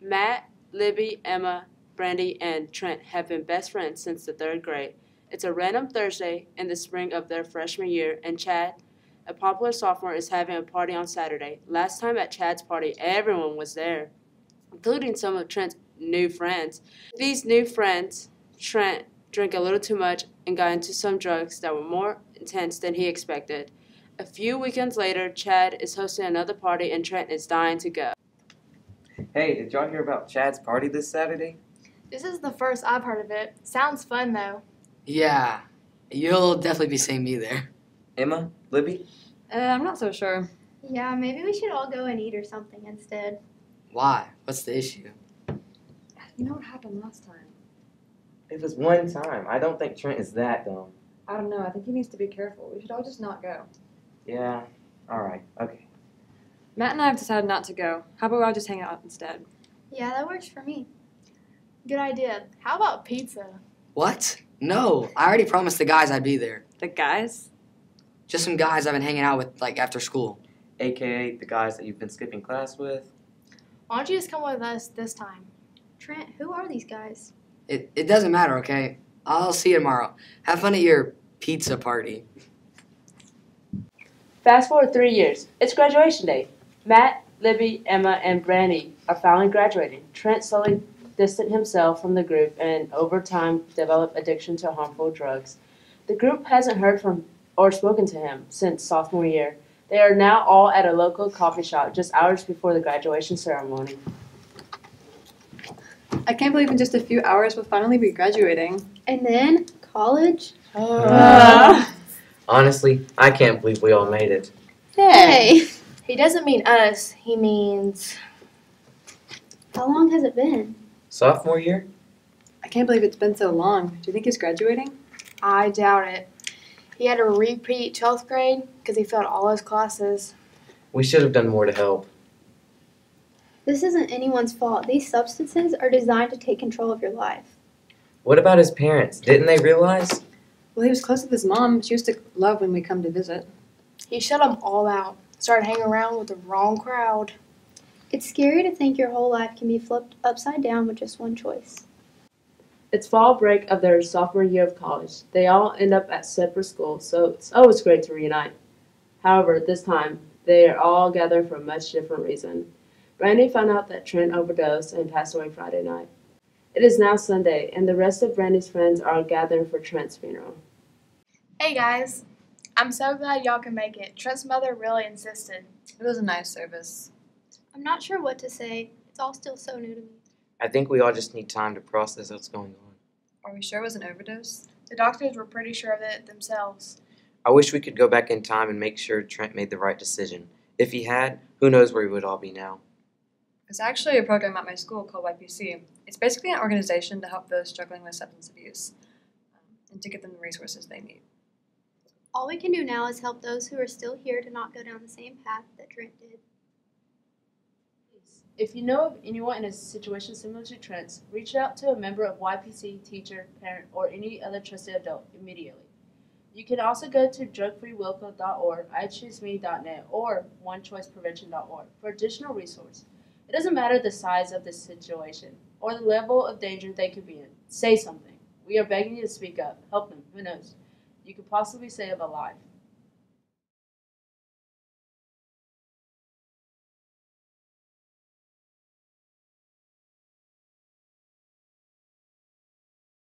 Matt, Libby, Emma, Brandy, and Trent have been best friends since the third grade. It's a random Thursday in the spring of their freshman year, and Chad, a popular sophomore, is having a party on Saturday. Last time at Chad's party, everyone was there, including some of Trent's new friends. These new friends, Trent drank a little too much and got into some drugs that were more intense than he expected. A few weekends later, Chad is hosting another party and Trent is dying to go. Hey, did y'all hear about Chad's party this Saturday? This is the first I've heard of it. Sounds fun though. Yeah, you'll definitely be seeing me there. Emma? Libby? Uh, I'm not so sure. Yeah, maybe we should all go and eat or something instead. Why? What's the issue? You know what happened last time? It was one time. I don't think Trent is that dumb. I don't know. I think he needs to be careful. We should all just not go. Yeah. Alright. Okay. Matt and I have decided not to go. How about we all just hang out instead? Yeah, that works for me. Good idea. How about pizza? What? No, I already promised the guys I'd be there. The guys? Just some guys I've been hanging out with, like after school. AKA the guys that you've been skipping class with. Why don't you just come with us this time? Trent, who are these guys? It, it doesn't matter, okay? I'll see you tomorrow. Have fun at your pizza party. Fast forward three years. It's graduation day. Matt, Libby, Emma, and Brandy are finally graduating. Trent slowly distanced himself from the group and over time developed addiction to harmful drugs. The group hasn't heard from or spoken to him since sophomore year. They are now all at a local coffee shop just hours before the graduation ceremony. I can't believe in just a few hours we'll finally be graduating. And then college? Oh. Honestly, I can't believe we all made it. Hey! He doesn't mean us. He means How long has it been? Sophomore year? I can't believe it's been so long. Do you think he's graduating? I doubt it. He had to repeat 12th grade because he failed all his classes. We should have done more to help. This isn't anyone's fault. These substances are designed to take control of your life. What about his parents? Didn't they realize? Well, he was close with his mom. She used to love when we come to visit. He shut them all out. Started hanging around with the wrong crowd. It's scary to think your whole life can be flipped upside down with just one choice. It's fall break of their sophomore year of college. They all end up at separate schools, so it's always great to reunite. However, this time, they are all gathered for a much different reason. Brandy found out that Trent overdosed and passed away Friday night. It is now Sunday, and the rest of Brandy's friends are gathering for Trent's funeral. Hey guys, I'm so glad y'all can make it. Trent's mother really insisted. It was a nice service. I'm not sure what to say. It's all still so new to me. I think we all just need time to process what's going on. Are we sure it was an overdose? The doctors were pretty sure of it themselves. I wish we could go back in time and make sure Trent made the right decision. If he had, who knows where we would all be now. There's actually a program at my school called YPC. It's basically an organization to help those struggling with substance abuse um, and to give them the resources they need. All we can do now is help those who are still here to not go down the same path that Trent did. If you know of anyone in a situation similar to Trent's, reach out to a member of YPC, teacher, parent, or any other trusted adult immediately. You can also go to drugfreewilco.org, ichooseme.net, or onechoiceprevention.org for additional resources. It doesn't matter the size of the situation or the level of danger they could be in. Say something. We are begging you to speak up. Help them. Who knows? You could possibly save a life.